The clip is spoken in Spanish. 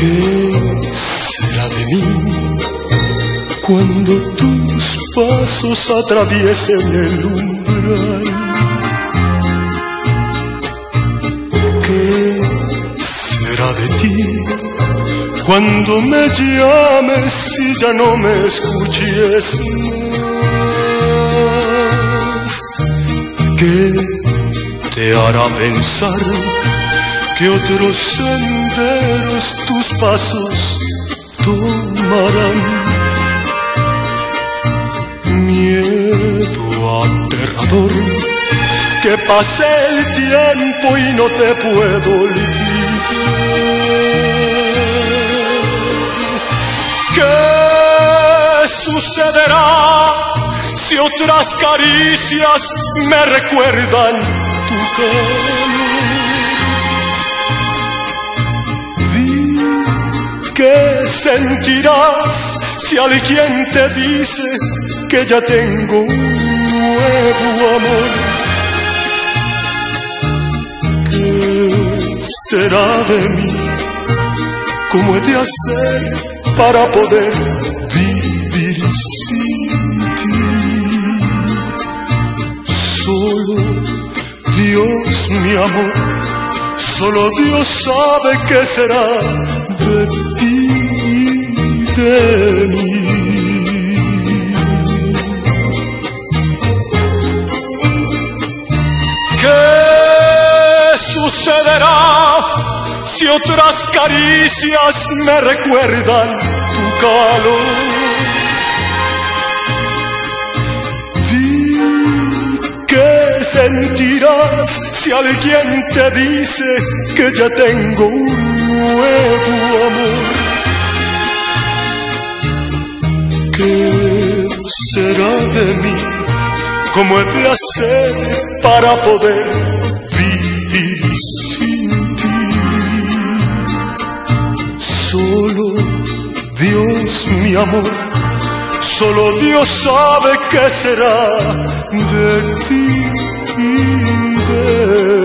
¿Qué será de mí cuando tus pasos atraviesen el umbral? ¿Qué será de ti cuando me llames y ya no me escuches más? ¿Qué te hará pensar que otro sentido senderos tus pasos tomarán? Miedo aterrador, que pase el tiempo y no te puedo olvidar. ¿Qué sucederá si otras caricias me recuerdan tu calor? Sentirás si alguien te dice que ya tengo un nuevo amor. ¿Qué será de mí? ¿Cómo he de hacer para poder vivir sin ti? Solo Dios, mi amor, solo Dios sabe qué será de ti ¿Qué sucederá si otras caricias me recuerdan tu calor? Di que sentirás si alguien te dice que ya tengo un de mí? ¿Cómo he de hacer para poder vivir sin ti? Solo Dios, mi amor, solo Dios sabe qué será de ti y de